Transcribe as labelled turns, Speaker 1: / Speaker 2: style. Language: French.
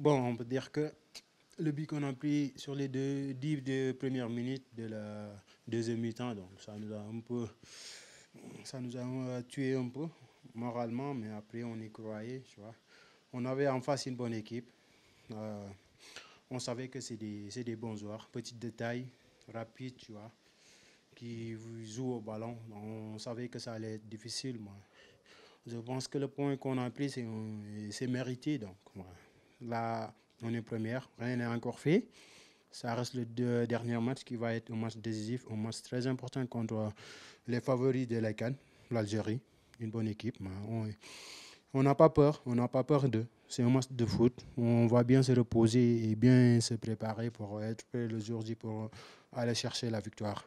Speaker 1: Bon, on peut dire que le but qu'on a pris sur les deux, dix premières minutes de la deuxième mi-temps, donc ça nous a un peu, ça nous a tué un peu moralement, mais après on y croyait, tu vois. On avait en face une bonne équipe. Euh, on savait que c'est des, des, bons joueurs, petits détails, rapides, tu vois, qui jouent au ballon. On savait que ça allait être difficile. Je pense que le point qu'on a pris, c'est mérité. Donc, là, on est première, rien n'est encore fait. Ça reste le dernier match qui va être un match décisif, un match très important contre les favoris de la l'Algérie, une bonne équipe. On n'a pas peur, on n'a pas peur d'eux. C'est un match de foot. On va bien se reposer et bien se préparer pour être prêt le jour J pour aller chercher la victoire.